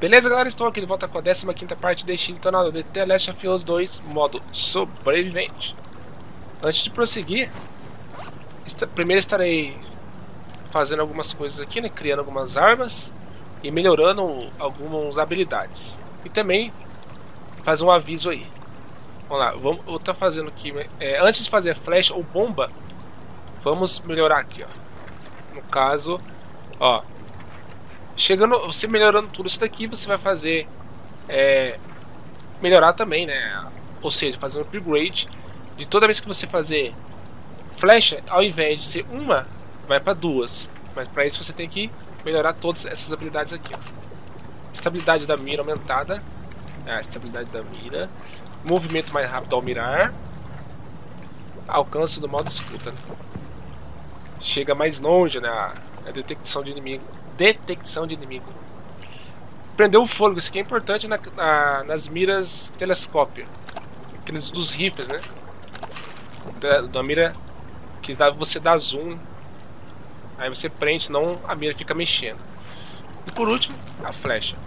Beleza, galera? Estou aqui de volta com a 15ª parte de Extinto Tornado de The Last of Us 2, modo sobrevivente. Antes de prosseguir, primeiro estarei fazendo algumas coisas aqui, né? Criando algumas armas e melhorando algumas habilidades. E também fazer um aviso aí. Vamos lá, vamos, estar fazendo aqui. É, antes de fazer flash ou bomba, vamos melhorar aqui, ó. No caso, ó. Chegando, você melhorando tudo isso daqui, você vai fazer é, melhorar também, né? Ou seja, fazer um upgrade de toda vez que você fazer flecha, ao invés de ser uma, vai para duas. Mas para isso você tem que melhorar todas essas habilidades aqui. Estabilidade da mira aumentada. Ah, estabilidade da mira. Movimento mais rápido ao mirar. Alcance do modo escuta. Né? Chega mais longe, né? A detecção de inimigo. Detecção de inimigo. Prender o fôlego. Isso aqui é importante na, na, nas miras telescópio. Aqueles dos rifles, né? Da, da mira que dá, você dá zoom. Aí você prende, senão a mira fica mexendo. E por último, a flecha.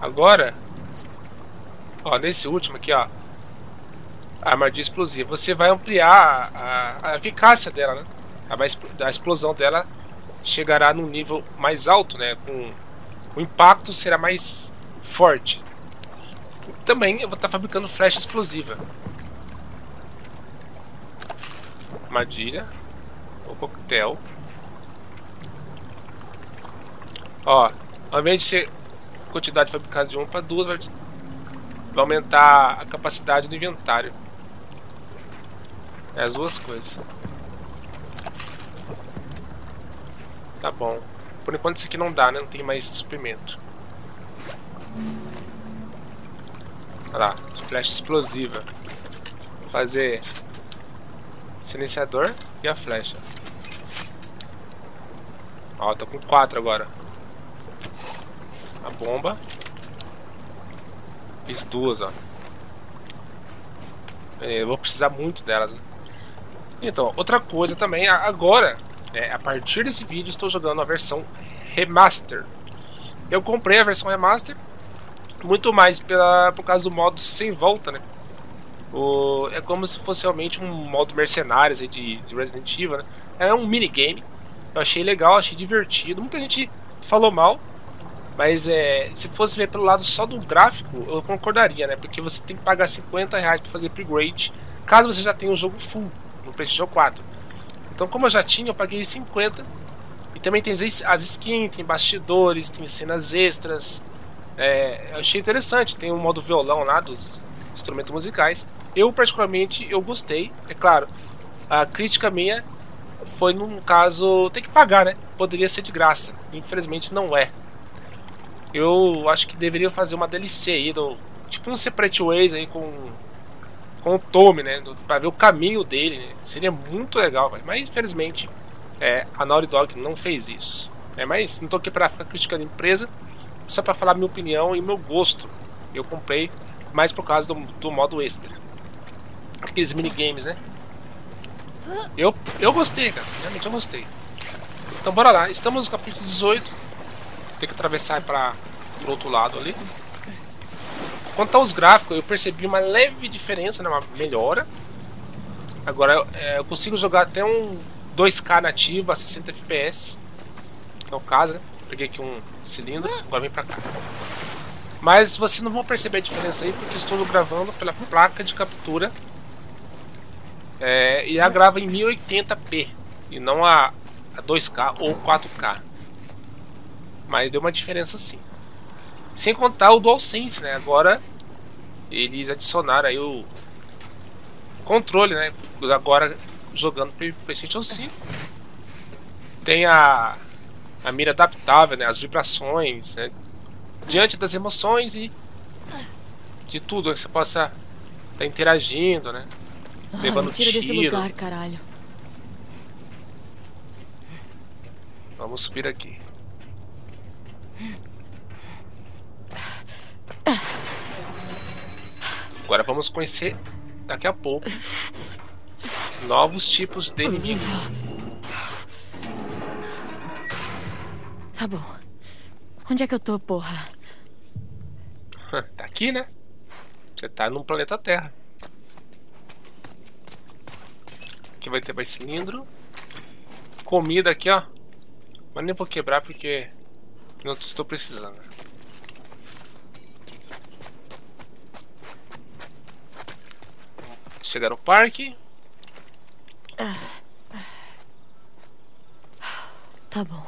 Agora, ó, nesse último aqui, ó, a armadilha explosiva, você vai ampliar a, a eficácia dela, né? A, explosão dela chegará num nível mais alto, né? Com o impacto será mais forte. Também eu vou estar tá fabricando flecha explosiva. Armadilha. O coquetel. Ó, ao invés de ser quantidade fabricada de 1 para 2, vai, vai aumentar a capacidade do inventário. É as duas coisas. Tá bom. Por enquanto isso aqui não dá, né? Não tem mais suprimento. Olha lá, flecha explosiva. Fazer silenciador e a flecha. Ó, tô com 4 agora a bomba. Fiz duas, ó. É, eu vou precisar muito delas. Né? Então, outra coisa também, agora, é, a partir desse vídeo, estou jogando a versão Remaster. Eu comprei a versão Remaster muito mais pela, por causa do modo sem volta, né? O, é como se fosse realmente um modo mercenários aí de, de Resident Evil, né? É um minigame. Eu achei legal, achei divertido. Muita gente falou mal, mas é, se fosse ver pelo lado só do gráfico, eu concordaria, né? Porque você tem que pagar 50 reais para fazer upgrade, caso você já tenha o um jogo full no PlayStation 4. Então, como eu já tinha, eu paguei 50. E também tem as skins, tem bastidores, tem cenas extras. É, eu achei interessante, tem um modo violão lá dos instrumentos musicais. Eu, particularmente, eu gostei. É claro, a crítica minha foi num caso tem que pagar, né? Poderia ser de graça. Infelizmente não é. Eu acho que deveria fazer uma DLC aí, do, tipo um Separate Ways aí com, com o Tommy, né? Pra ver o caminho dele. Né? Seria muito legal, véio. mas infelizmente é, a Naughty Dog não fez isso. É, mas não tô aqui pra ficar criticando a empresa, só pra falar minha opinião e meu gosto. Eu comprei mais por causa do, do modo extra. Aqueles minigames, né? Eu, eu gostei, cara. Realmente eu gostei. Então bora lá. Estamos no capítulo 18 tem que atravessar para o outro lado ali. Quanto aos gráficos, eu percebi uma leve diferença, né, uma melhora. Agora é, eu consigo jogar até um 2K nativo a 60 FPS. No caso, né? Peguei aqui um cilindro, agora vem pra cá. Mas vocês não vão perceber a diferença aí porque estou gravando pela placa de captura. É, e a grava em 1080p e não a, a 2K ou 4K. Mas deu uma diferença sim. Sem contar o DualSense, né? Agora eles adicionaram aí o controle, né? Agora jogando pro PlayStation 5. Tem a, a mira adaptável, né? As vibrações, né? Diante das emoções e de tudo que você possa estar tá interagindo, né? Levando ah, tira tiro. desse lugar, caralho. Vamos subir aqui. Agora vamos conhecer daqui a pouco novos tipos de inimigo. Tá bom. Onde é que eu tô, porra? tá aqui, né? Você tá no planeta Terra. Aqui vai ter mais cilindro. Comida aqui, ó. Mas nem vou quebrar porque não estou precisando. Chegar no parque. Tá bom.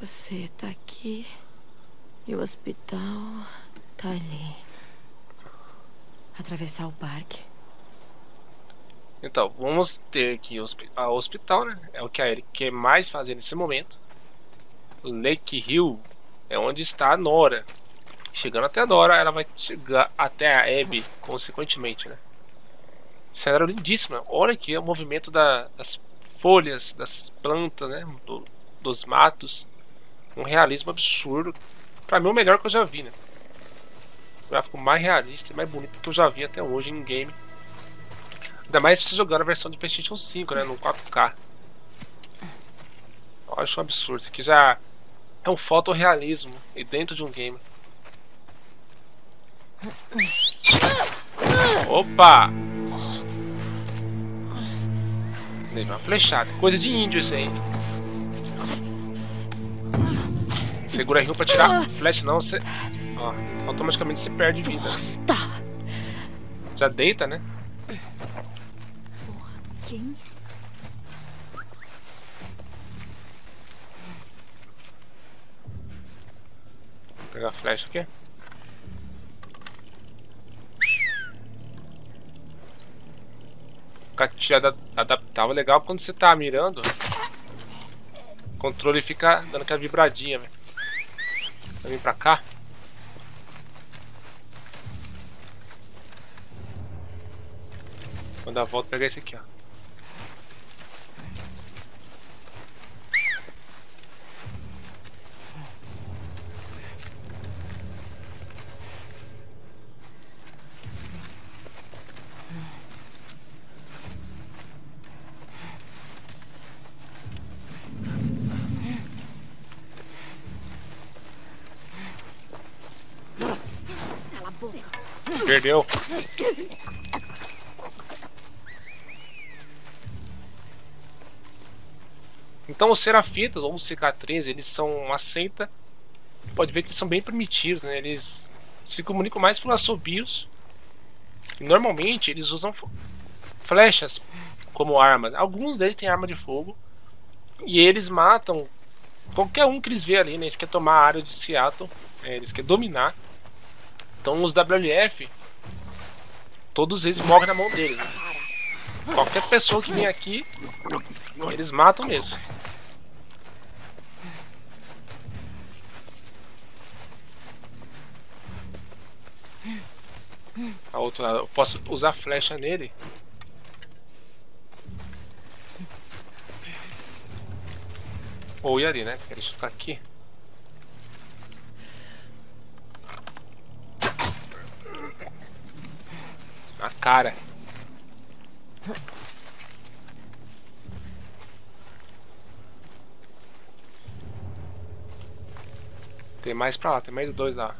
Você tá aqui e o hospital tá ali. Atravessar o parque. Então, vamos ter que a hospital, né? É o que a Eric quer mais fazer nesse momento. Lake Hill é onde está a Nora. Chegando até a Nora, ela vai chegar até a Abby, consequentemente, né? Cenário lindíssimo. Olha aqui o movimento da, das folhas, das plantas, né? Do, dos matos. Um realismo absurdo. Pra mim, o melhor que eu já vi, né? O gráfico mais realista e mais bonito que eu já vi até hoje em game. Ainda mais se você jogar a versão de PlayStation 5, né? No 4K. Eu acho um absurdo. Isso aqui já é um fotorrealismo e dentro de um game. Opa! Dei uma flechada. Coisa de índio isso aí. Segura a rio pra tirar flecha, não você. Ó, automaticamente você perde vida. Já deita, né? Vou pegar a flecha aqui. Te adaptava legal quando você tá mirando. O controle fica dando aquela vibradinha, velho. Vai pra cá. Quando a volta pegar esse aqui, ó. Perdeu. Então os serafitas ou os CK13, eles são uma seita. Pode ver que eles são bem primitivos, né? Eles se comunicam mais por assobios. E normalmente eles usam flechas como arma. Alguns deles têm arma de fogo. E eles matam qualquer um que eles vê ali, né? Eles querem tomar a área de Seattle. É, eles querem dominar. Então os WLF todos eles morrem na mão deles. Né? Qualquer pessoa que vem aqui, eles matam mesmo. A outra, eu posso usar flecha nele. Ou ir ali, né? Deixa eu ficar aqui. Na cara. Tem mais pra lá, tem mais dois lá.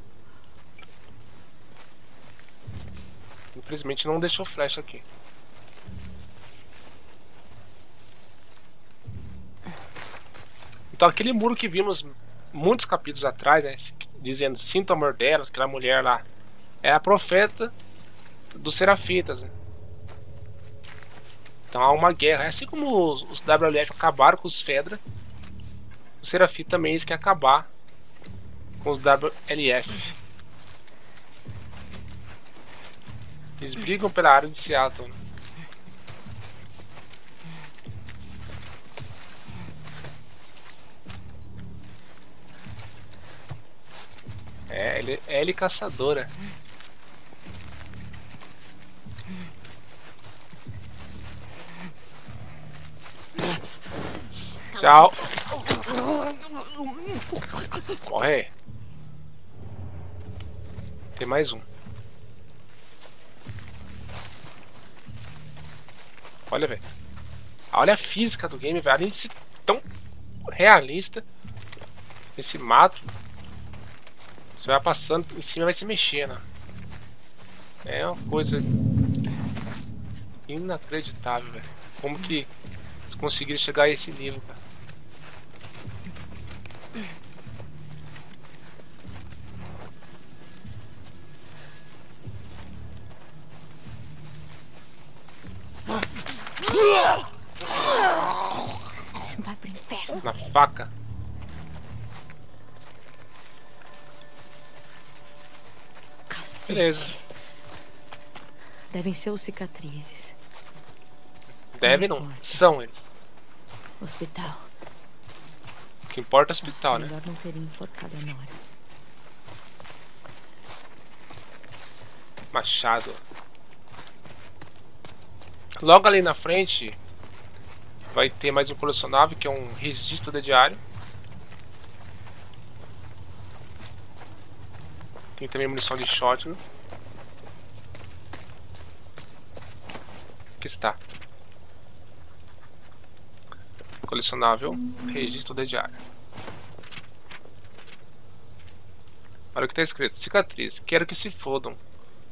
Infelizmente não deixou flecha aqui. Então aquele muro que vimos muitos capítulos atrás, né, dizendo sinta amor dela, aquela mulher lá, é a profeta dos Serafitas. Né? Então há uma guerra. Assim como os, os WLF acabaram com os Fedra, os Serafim também querem acabar com os WLF. Eles brigam pela área de Seattle. Né? É, ele é ele caçadora. Tchau. Morre. Tem mais um. Olha, velho. Olha a física do game, velho. Além de ser tão realista, Esse mato. Você vai passando em cima vai se mexendo. É uma coisa inacreditável, velho. Como que conseguiram chegar a esse nível, cara? Vai pro inferno. Na faca. Cacete. Beleza. Devem ser os cicatrizes. Deve não. São eles. Hospital. O que importa é o hospital, né? Melhor não ter enforcado a Nora. Machado. Logo ali na frente vai ter mais um colecionável que é um registro de diário. Tem também munição de shotgun. Aqui está. Colecionável, registro de diário. Olha o que está escrito. Cicatriz. Quero que se fodam.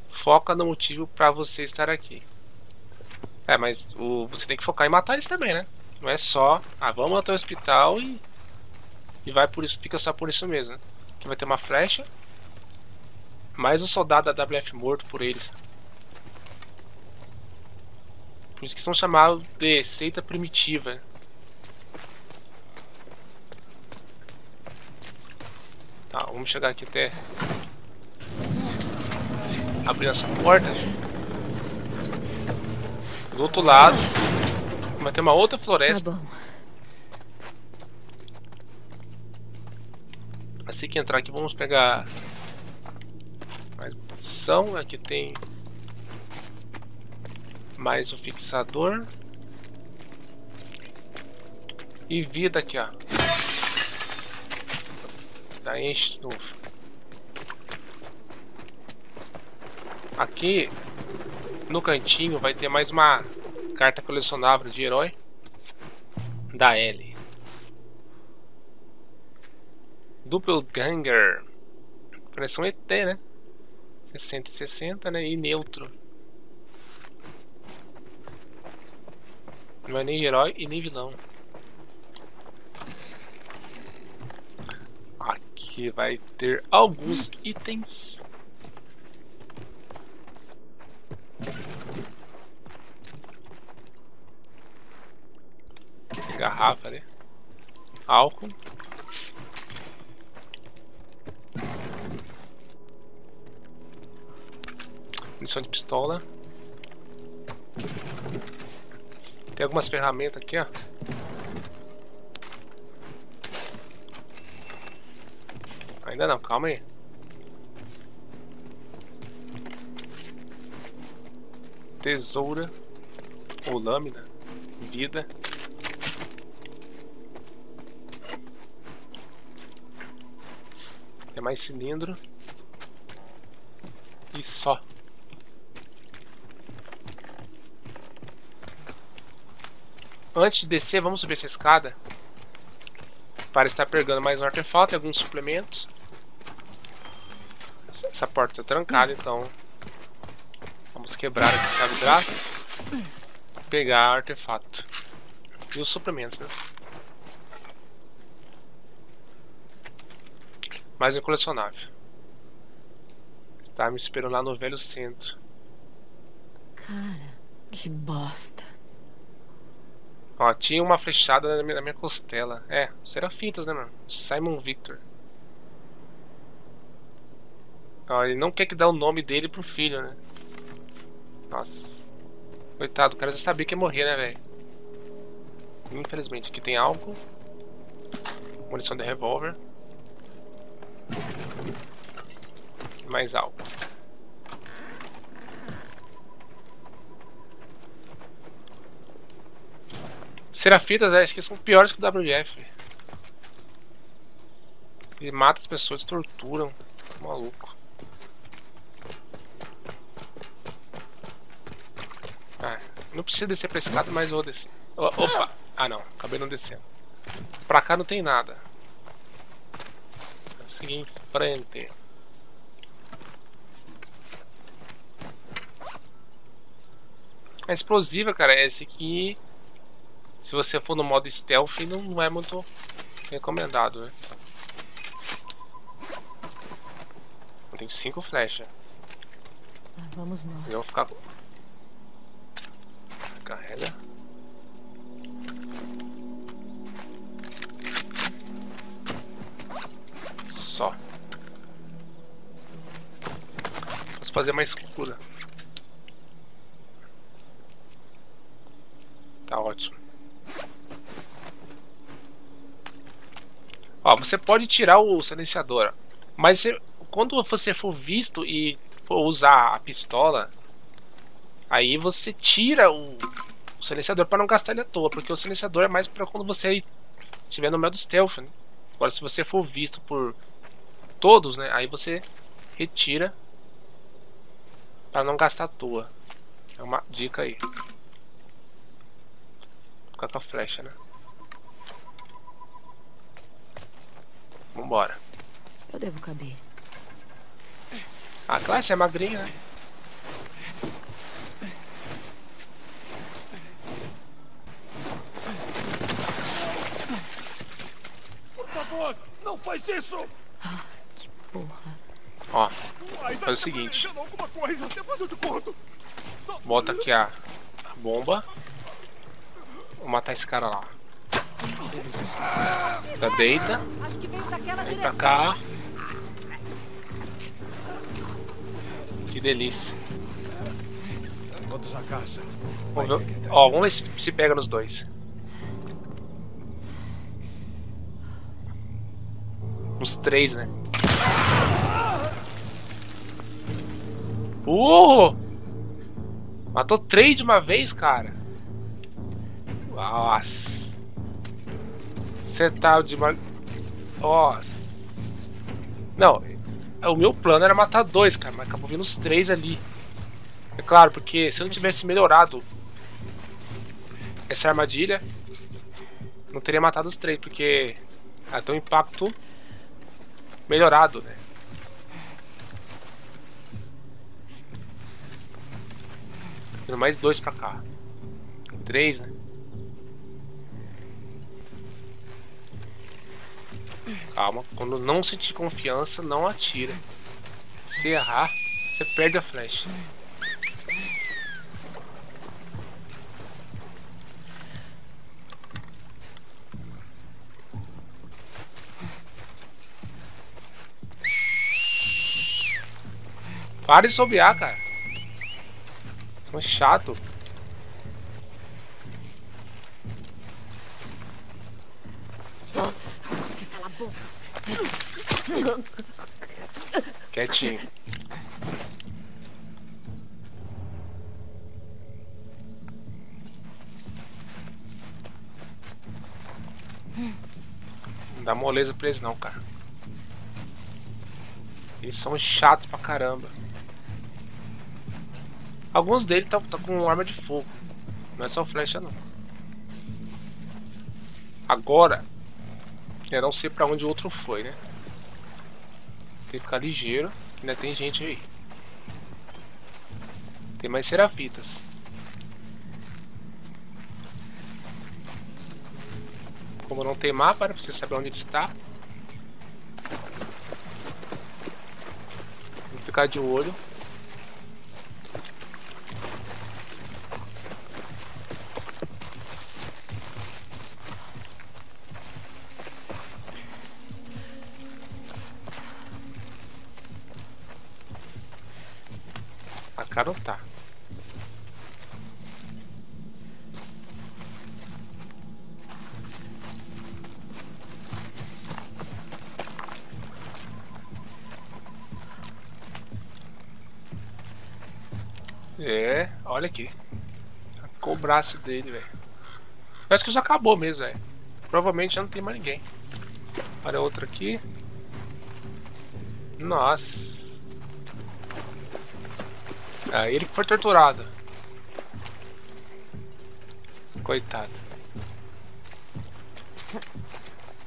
Foca no motivo para você estar aqui. É, mas o, você tem que focar em matar eles também, né? Não é só, ah, vamos até o hospital e. E vai por isso, fica só por isso mesmo, né? Aqui vai ter uma flecha. Mais um soldado da WF morto por eles. Por isso que são chamados de seita primitiva. Tá, vamos chegar aqui até. Abrir essa porta. Do outro lado vai ter uma outra floresta. Tá. Assim que entrar aqui, vamos pegar mais munição. Aqui tem mais o fixador. E vida aqui, ó. Já enche de novo. Aqui no cantinho vai ter mais uma carta colecionável de herói da L. Doppelganger. Um ET, né? 60 e 60, né? E neutro. Não é nem herói e nem vilão. Aqui vai ter alguns itens. Garrafa ali. Álcool. Munição de pistola. Tem algumas ferramentas aqui, ó. Ainda não, calma aí. Tesoura ou lâmina, vida. Mais cilindro. E só. Antes de descer, vamos subir essa escada. Para estar pegando mais um artefato e alguns suplementos. Essa porta está trancada, então vamos quebrar aqui essa vidraça. Pegar artefato. E os suplementos, né? Mais um colecionável. Está me esperando lá no velho centro. Cara, que bosta. Ó, tinha uma flechada na minha, na minha costela. É, Serafitas, né, mano? Simon Victor. Ó, ele não quer que dê o nome dele pro filho, né? Nossa. Coitado, o cara já sabia que ia morrer, né, velho? Infelizmente, aqui tem álcool. Munição de revólver. Mais álcool. Serafitas, é, que são piores que o WF. Ele mata as pessoas, torturam. Maluco. Ah, não precisa descer pra escada, mas eu vou descer. Opa! Ah não, acabei não descendo. Pra cá não tem nada. Seguir em frente. A explosiva, cara, é esse aqui. Se você for no modo stealth, não, é muito recomendado, né? Eu tenho cinco flechas. Ah, vamos nós. Eu vou ficar. Carrega. Fazer mais escura. Tá ótimo. Ó, você pode tirar o silenciador, mas você, quando você for visto e for usar a pistola, aí você tira o, o silenciador para não gastar ele à toa, porque o silenciador é mais para quando você estiver no meio do stealth. Né? Agora, se você for visto por todos, né, aí você retira para não gastar à toa. É uma dica aí com a tua flecha, né? Vambora. Eu devo caber. A classe é magrinha, né? Por favor, não faz isso! Ah, que porra. Ó, faz o seguinte. Bota aqui a, a bomba. Vou matar esse cara lá. Já deita. Vem pra cá. Que delícia. Todos a casa. Vamos ver, ó, vamos ver se, se pega nos dois. Nos três, né? Uh! Matou três de uma vez, cara. Nossa. Você tá de uma. Nossa. Não, o meu plano era matar dois, cara, mas acabou vindo os três ali. É claro, porque se eu não tivesse melhorado essa armadilha, não teria matado os três, porque ela tem um impacto melhorado, né? Mais dois pra cá. Três, né? Calma, quando não sentir confiança, não atira. Se errar, você perde a flecha. Para de sobear, cara. É chato. Cala a boca. Quietinho. Não dá moleza pra eles não, cara. Eles são chatos pra caramba. Alguns deles estão tá, com arma de fogo. Não é só flecha não. Agora, eu não sei pra onde o outro foi, né? Tem que ficar ligeiro, ainda tem gente aí. Tem mais serafitas. Como não tem mapa, era pra você saber onde ele está. Vou ficar de olho. Tá. É, olha aqui. Arrancou o braço dele, velho. Parece que já acabou mesmo, velho. Provavelmente já não tem mais ninguém. Olha outra aqui. Nossa. Ah, ele que foi torturado. Coitado.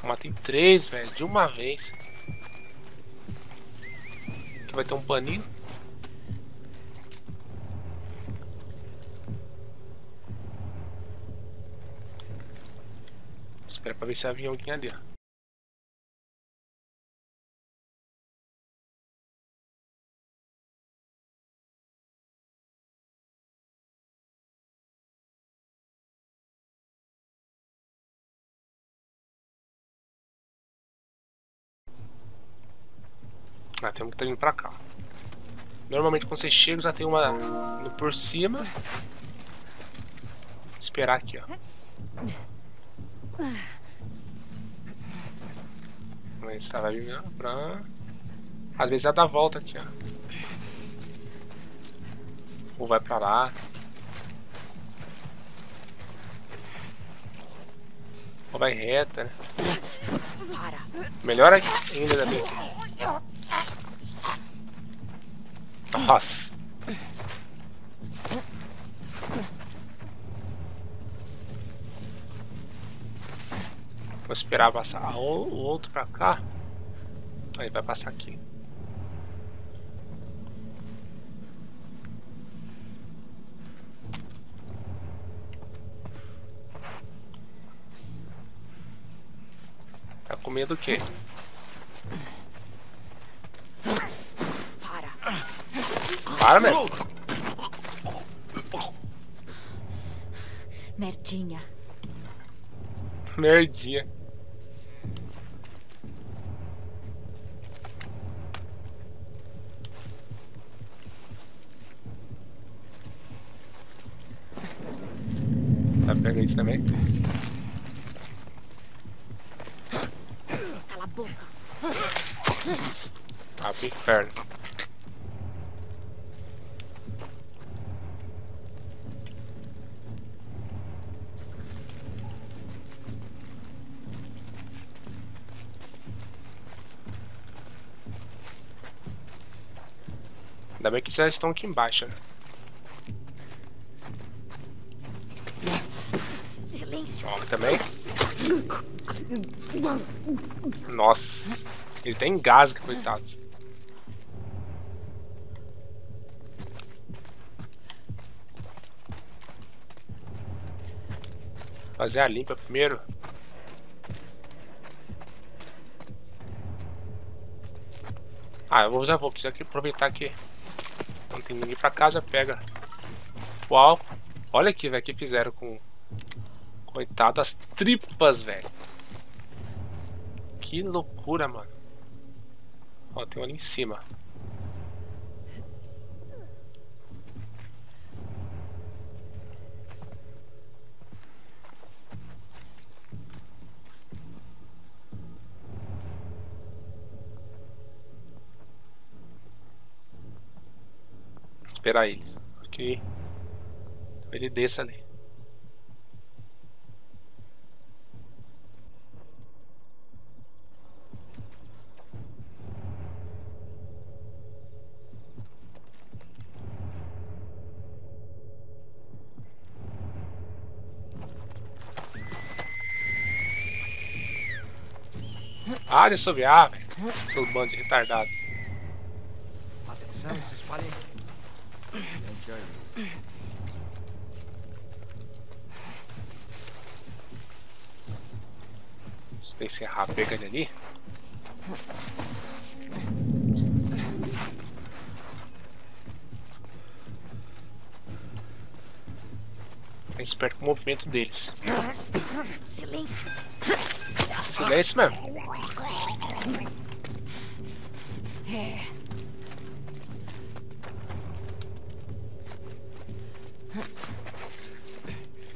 Matei três, velho, de uma vez. Aqui vai ter um paninho. Espera pra ver se havia alguém ali, ó. Tem um que tá indo pra cá. Normalmente quando você chega já tem uma por cima. Vou esperar aqui, ó. Mas ela vai vir pra... Às vezes ela dá a volta aqui, ó. Ou vai pra lá. Ou vai reta, né? Melhor ainda da Nossa. Vou esperar passar o outro pra cá. Aí vai passar aqui. Tá com medo do quê? Para, meu. Merdinha. Merdinha. Tá pega isso também? Cala a boca. Ah, pro inferno. Já estão aqui embaixo, né? Silêncio. Ó, também. Nossa. Ele tem engasga, coitados. Fazer a limpa primeiro. Ah, eu vou, já vou, já que aproveitar não tem ninguém pra casa, pega o álcool. Olha aqui, velho, que fizeram com Coitado das tripas, velho. Que loucura, mano. Ó, tem um ali em cima. Esperar ele. Que ele desça ali. Ah, de assobiar, velho. Seu bando de retardado. Atenção, se espalhem. Gente aí. Você tem que encerrar, pega ele ali. Fica esperto com o movimento deles. Silêncio. Silêncio mesmo. É.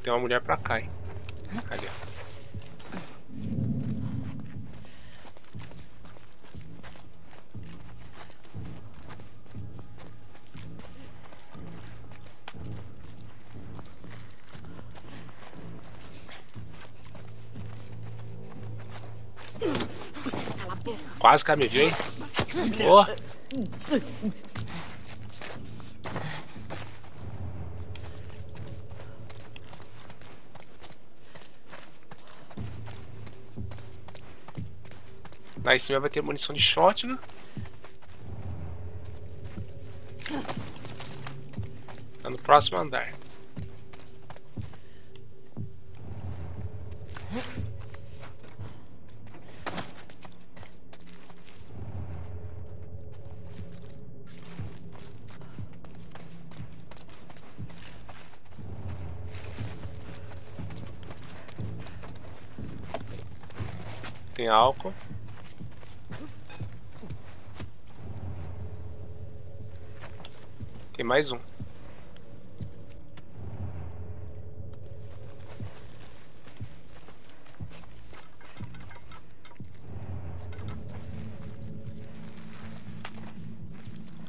Tem uma mulher pra cá, hein? Ali, Quase que ela me viu, hein? Ô! Lá em cima vai ter munição de shotgun. Tá no próximo andar. Álcool. Tem mais um.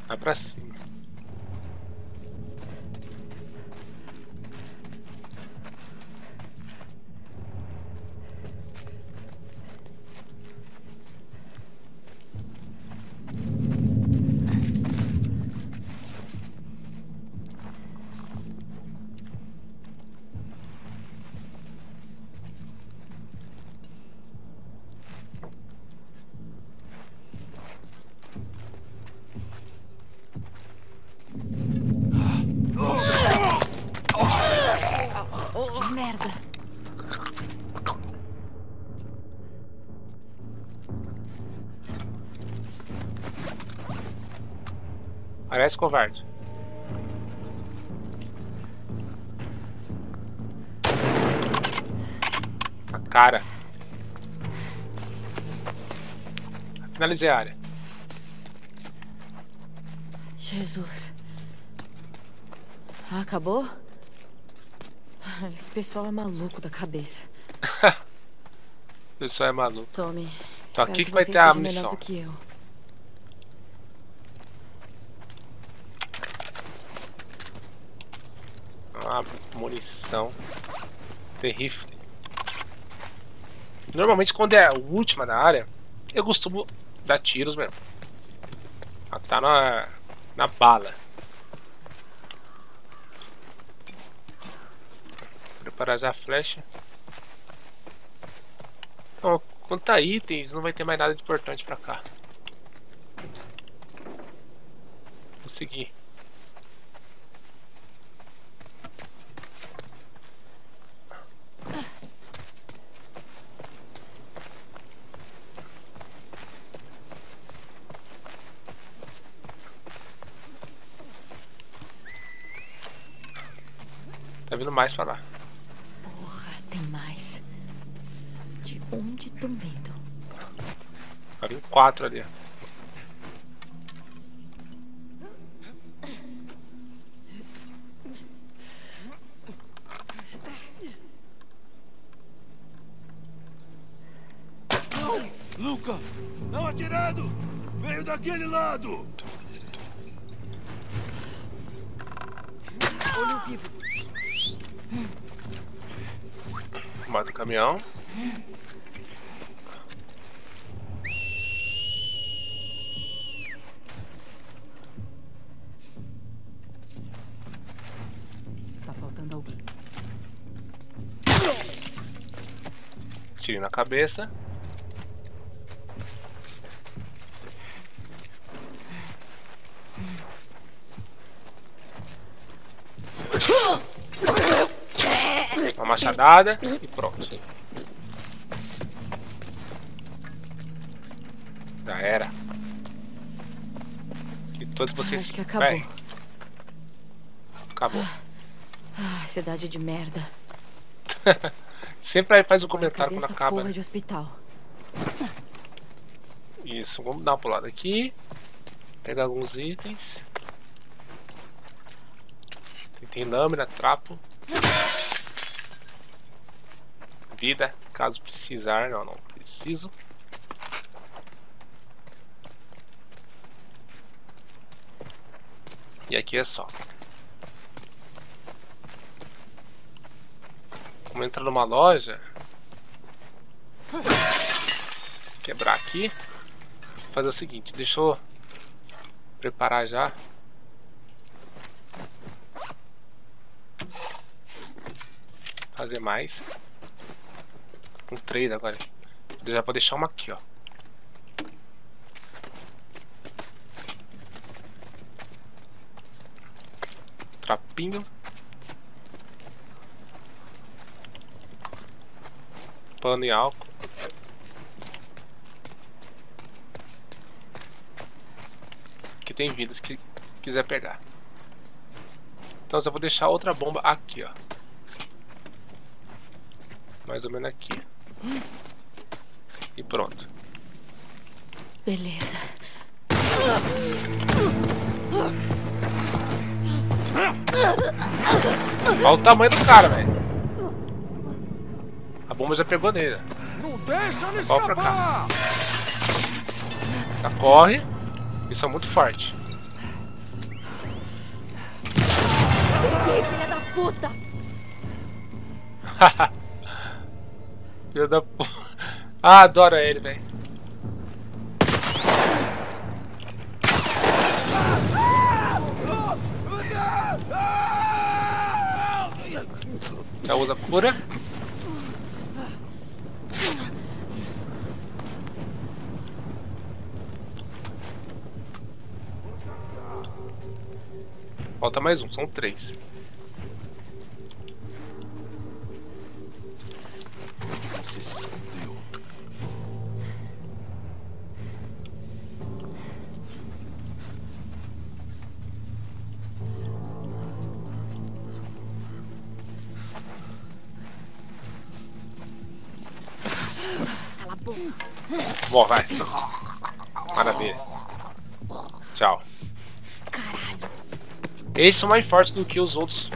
Vai pra cima. Covarde. A cara. Finalizei a área. Jesus. Ah, acabou? Ah, Esse pessoal é maluco da cabeça. O pessoal é maluco. Tommy. Então aqui que vai ter a melhor do que eu. Ah, munição. Tem rifle. Normalmente quando é a última da área, eu costumo dar tiros mesmo. Matar na, na bala. Preparar já a flecha. Então, quanto a itens, não vai ter mais nada de importante pra cá. Vou seguir. Mais pra lá. Porra, tem mais. De onde estão vindo? Tá vindo quatro ali. ó. Luca! Não atirando! Veio daquele lado! Mata o caminhão. Tá faltando alguém. Tiro na cabeça. Uma machadada e pronto. Já era. Que todos vocês. Acho que acabou. Acabou. Ah, cidade de merda. Sempre aí faz um comentário quando acaba. né? de hospital. Isso, vamos dar uma pulada aqui. Pegar alguns itens. Tem lâmina, trapo. Vida, caso precisar. Não, não preciso. E aqui é só. Vamos entrar numa loja. Quebrar aqui fazer o seguinte, deixa eu preparar já. Fazer mais. Com três agora. Eu já vou deixar uma aqui, ó. copinho. Pano e álcool. Aqui tem vidas que quiser pegar. Então eu vou deixar outra bomba aqui, ó. Mais ou menos aqui. E pronto. Beleza. Olha o tamanho do cara, velho. A bomba já pegou nele. Não deixa ele Volta pra cá. corre. Eles são muito fortes. Peguei, filha da puta! Filho da p... Ah, adoro ele, velho. Já usa cura. Falta mais um, são três. Esses são mais fortes do que os outros.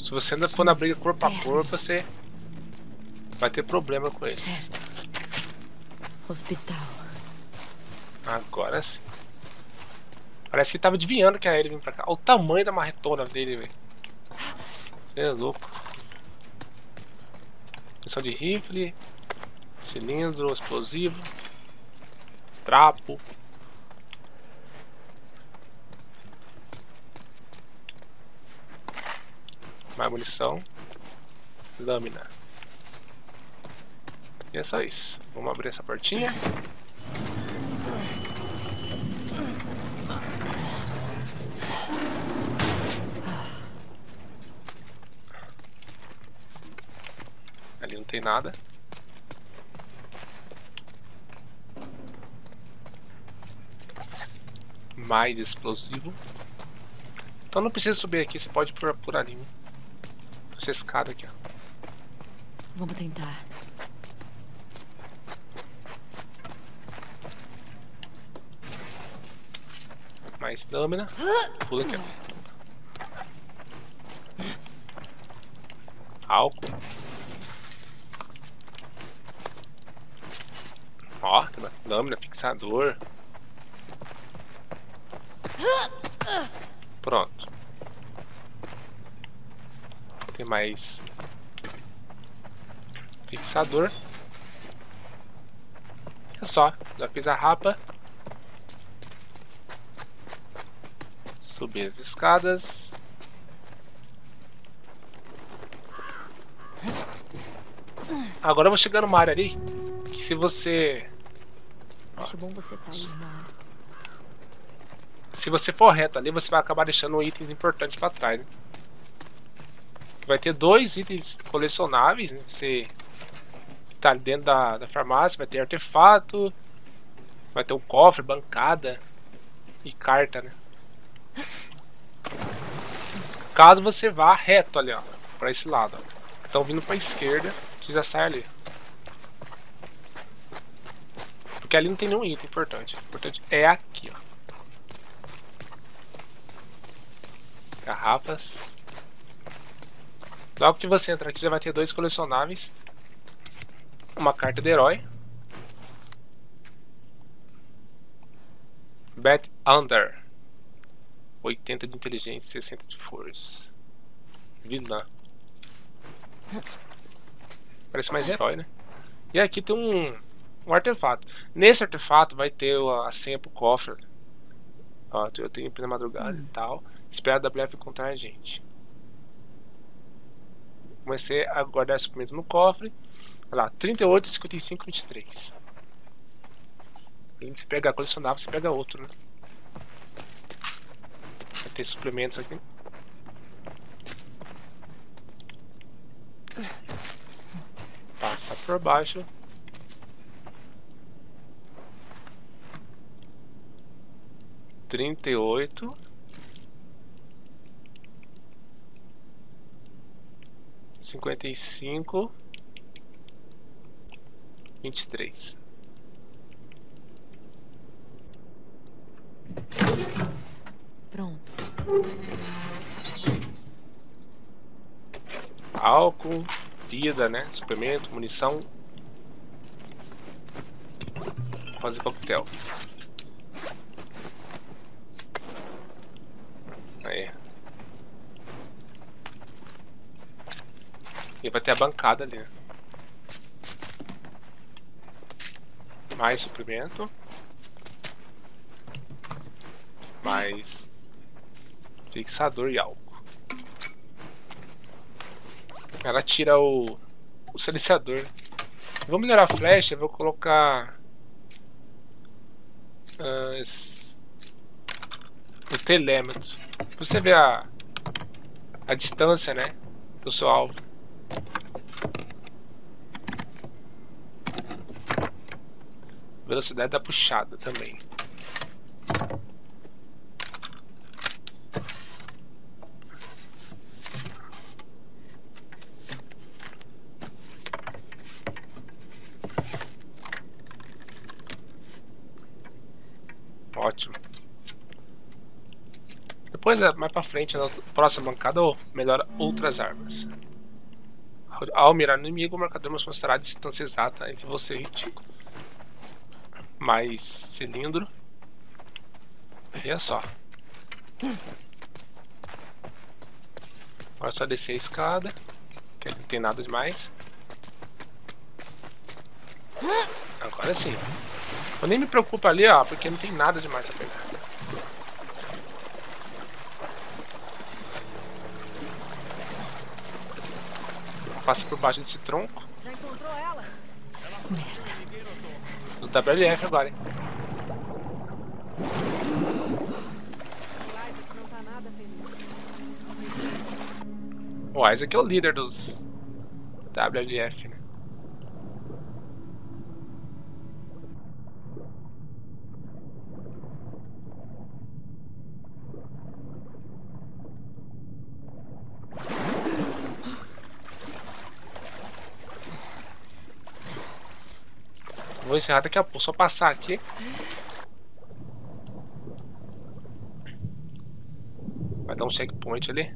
Se você ainda for na briga corpo a corpo, você vai ter problema com eles. Certo. Hospital. Agora sim. Parece que tava desviando que a ele vinha pra cá. Olha o tamanho da marretona dele, velho. Você é louco. Munição de rifle. Cilindro explosivo. Trapo. Mais munição. Lâmina. E é só isso. Vamos abrir essa portinha. Ali não tem nada. Mais explosivo. Então não precisa subir aqui, você pode ir por, por ali. Essa escada aqui, ó. Vamos tentar. Mais lâmina. Pula aqui, ó. Álcool. Ó, tem uma lâmina, fixador. Pronto. Tem mais fixador. É só, já fiz a rapa. Subir as escadas. Agora eu vou chegar numa área ali que se você Acho bom você estar irmão. se você for reto ali, você vai acabar deixando itens importantes pra trás. Né? Vai ter dois itens colecionáveis. Né? Você tá ali dentro da, da farmácia, vai ter artefato, vai ter um cofre, bancada e carta, né? Caso você vá reto ali, ó, pra esse lado, ó. Estão vindo pra esquerda, você já sai ali. Porque ali não tem nenhum item importante. O importante é aqui, ó. Garrafas. Logo que você entra aqui já vai ter dois colecionáveis. Uma carta de herói. Bet Under. 80 de inteligência, 60 de força. Vilã. Parece mais herói, né? E aqui tem um, um artefato. Nesse artefato vai ter a senha pro cofre. Ó, eu tenho plena madrugada e tal. Espera a WF encontrar a gente. Comecei a guardar suprimentos no cofre. Olha lá, 38, 55, 23. E se pegar colecionável, você pega outro, né? tem suplementos aqui. Passa por baixo. Trinta e oito. Cinquenta e cinco. Vinte e três. Pronto. álcool, vida, né? Suplemento, munição. Fazer coquetel. Aí. E vai ter a bancada ali? Mais suplemento. Mais fixador e álcool. Ela tira o, o silenciador. Vou melhorar a flecha, vou colocar uh, o telêmetro. Você vê a, a distância, né, do seu alvo. Velocidade da puxada também. Ótimo. Depois, é, mais pra frente, na próxima bancada, eu melhora outras armas. Ao mirar no inimigo, o marcador mostrará a distância exata entre você e o Tico. Mais cilindro. E é só. Agora é só descer a escada. Que não tem nada demais. Agora sim. Eu nem me preocupo ali, ó, porque não tem nada demais pra pegar. Passa por baixo desse tronco. Já encontrou ela? Merda. Os WLF agora, hein? O Isaac é o líder dos WLF, né? Vou encerrar daqui a pouco, só passar aqui. Vai dar um checkpoint ali.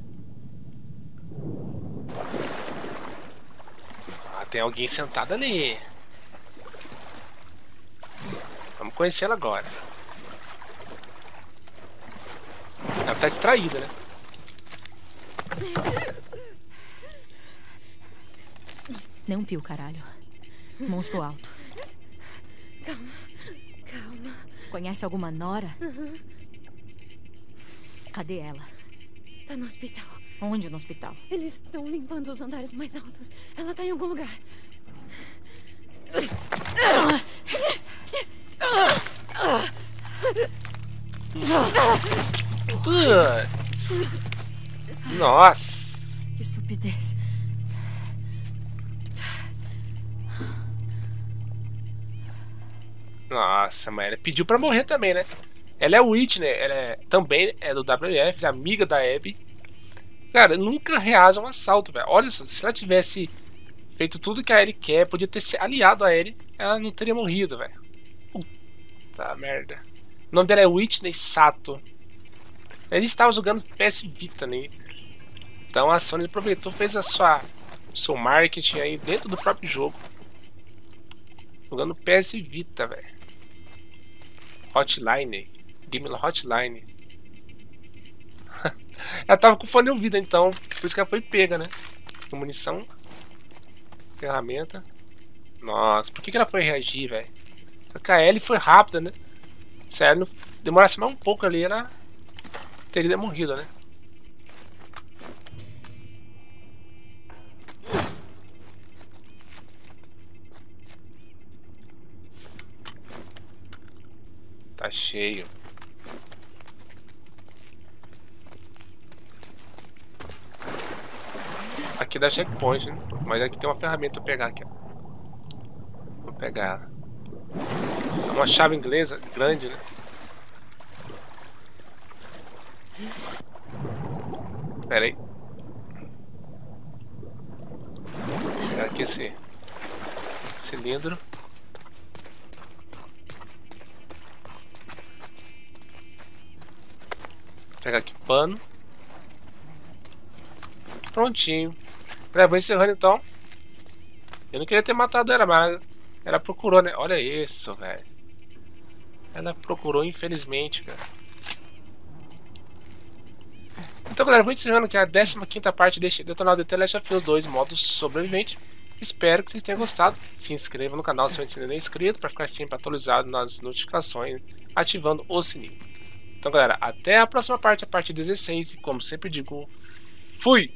Ah, tem alguém sentado ali. Vamos conhecer ela agora. Ela tá distraída, né? Não pio, caralho. Mãos pro alto. Conhece alguma Nora? Cadê ela? Tá no hospital. Onde no hospital? Eles estão limpando os andares mais altos. Ela tá em algum lugar. Nossa. Que estupidez. Nossa, mas ela pediu pra morrer também, né? Ela é Whitney, ela é, também é do WF, é amiga da Abby. Cara, nunca reage a um assalto, velho. Olha só, se ela tivesse feito tudo que a Ellie quer, podia ter se aliado a Ellie, ela não teria morrido, velho. Puta merda. O nome dela é Whitney Sato. Ele estava jogando PS Vita, né? Então a Sony aproveitou, fez a sua seu marketing aí dentro do próprio jogo. Jogando PS Vita, velho. Hotline. Game Hotline. ela tava com fone ouvido, então. Por isso que ela foi pega, né? Com munição. Ferramenta. Nossa, por que, que ela foi reagir, velho? A KL foi rápida, né? Se ela demorasse mais um pouco ali, ela teria morrido, né? cheio. Aqui dá checkpoint, né? Mas aqui tem uma ferramenta pra pegar aqui, ó. Vou pegar ela. É uma chave inglesa grande, né? Pera aí. Vou pegar aqui esse cilindro. Pegar aqui o pano. Prontinho. Galera, vou encerrando então. Eu não queria ter matado ela, mas ela procurou, né? Olha isso, velho. Ela procurou, infelizmente, cara. Então, galera, vou encerrando aqui a 15 parte deste detonado de The Last of Us 2 modo sobrevivente. Espero que vocês tenham gostado. Se inscreva no canal se ainda não é inscrito para ficar sempre atualizado nas notificações, ativando o sininho. Então, galera, até a próxima parte, a parte 16. E como sempre digo, fui!